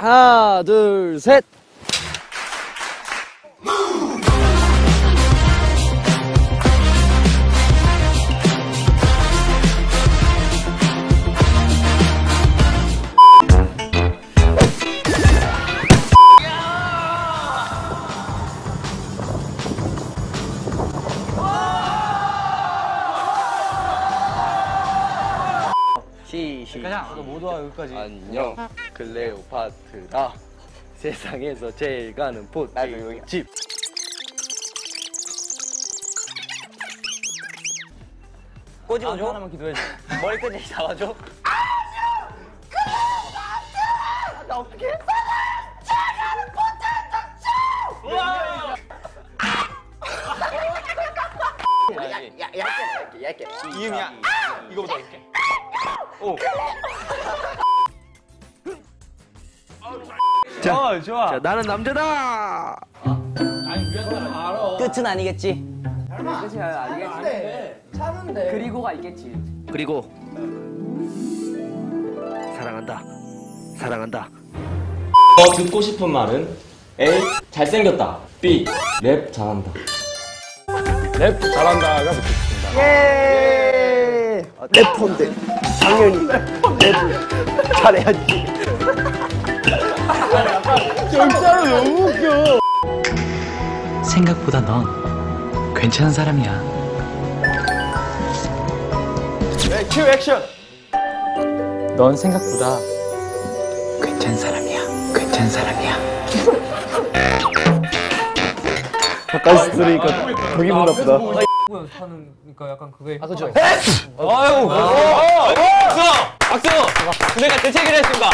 하나, 둘, 셋. 시작. 모두 와 여기까지. 안녕, 클레오파트라. 세상에서 제일 가는 포집. 꼬집어줘. 하나만 기도해줘. 머리끈이 잡아줘. 이음이야. 이거보다 할게. 오. 자, 어, 좋아. 자, 나는 남자다. 끝은 아니겠지. 그리고가 있겠지. 그리고 사랑한다. 사랑한다. 더 듣고 싶은 말은 A. 잘생겼다 B. 랩 잘한다 랩 잘한다가 듣고 싶습니다. 예. 래퍼인데 당연히 랩을 잘해야지. 진짜로 너무 웃겨. 생각보다 넌 괜찮은 사람이야. 네, 큐 액션. 넌 생각보다 괜찮은 사람이야. 괜찮은 사람이야. 가까이서 들으니까 더 기분 나쁘다. 연습하니까 약간 그게. 아, 그죠. 아유. 어, 어, 어, 박수. 박수. 내가 대체기를 했습니다.